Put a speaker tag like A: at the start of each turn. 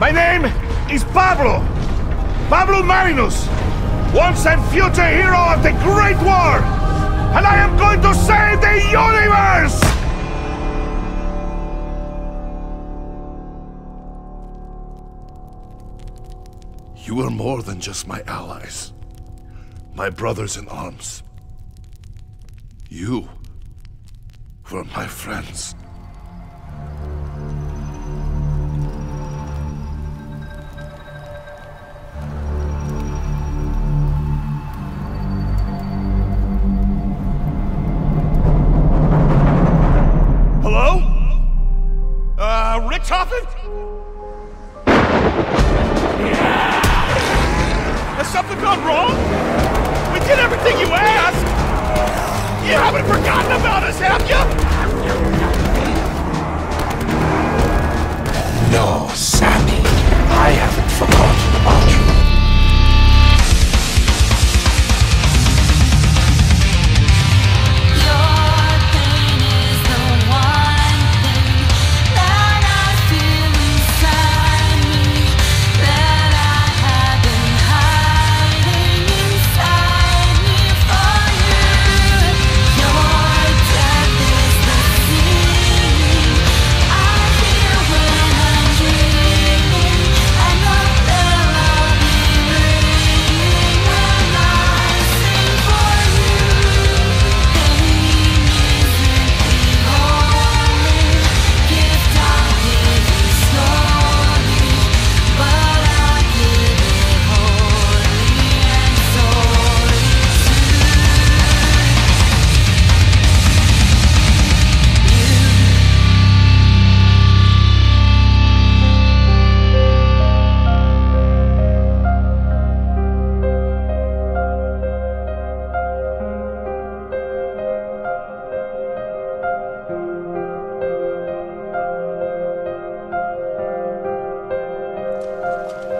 A: My name is Pablo. Pablo Marinas. Once and future hero of the Great War. And I am going to save the universe!
B: You are more than just my allies. My brothers in arms. You were my friends.
A: Uh, Richthofen? Has something gone wrong?
C: 了。